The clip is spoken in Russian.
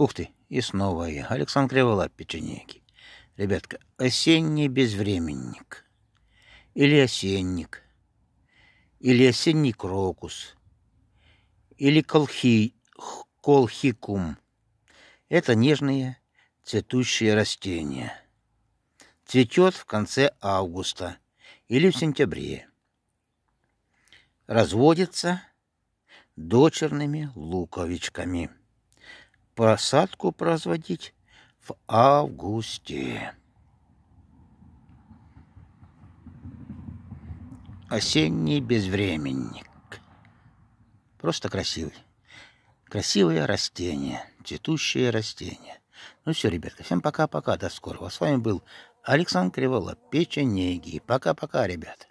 Ух ты, и снова я, Александр Криволап, печенеги. Ребятка, осенний безвременник. Или осенник. Или осенний крокус. Или колхи, колхикум. Это нежные цветущие растения. Цветет в конце августа или в сентябре. Разводится дочерными луковичками. Посадку производить в августе. Осенний безвременник. Просто красивый. Красивое растение, цветущее растение. Ну все, ребятки, всем пока-пока, до скорого. С вами был Александр Кривола, Печенеги. Пока-пока, ребята.